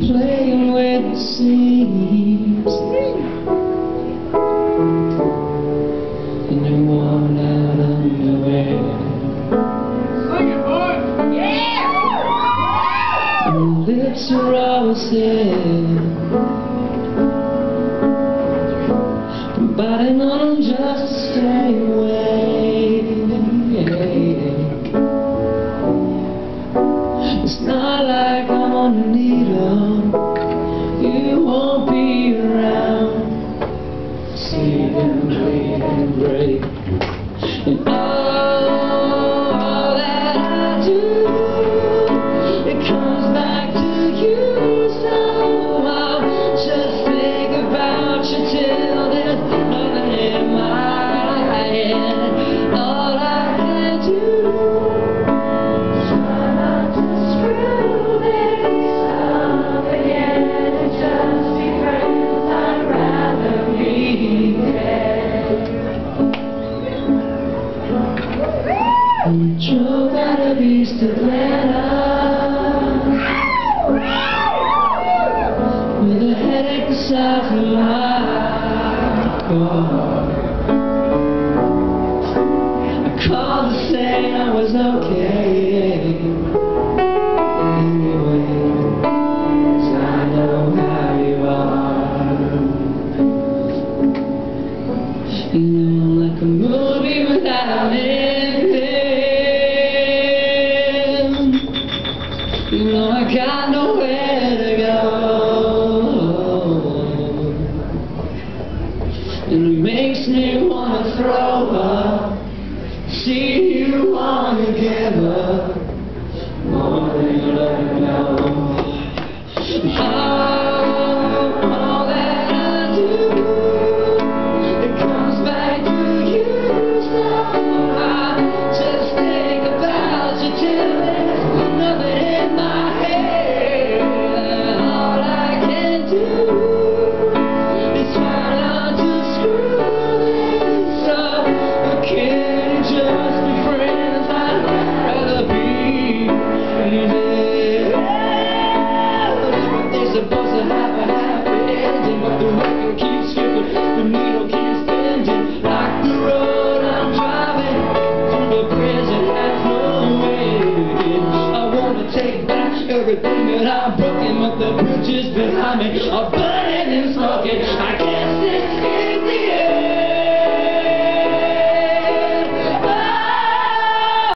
Playing with the seas And you worn out underwear And your lips are always red Biting on just like I'm on a need 'em Out of East Atlanta with a headache the size of my. I called to say I was okay. You know, like a movie without an ending. You know, I got nowhere to go. And it makes me wanna throw up. See you wanna give everything that I've broken, but the bridges behind me are burning and smoking. I can't sit.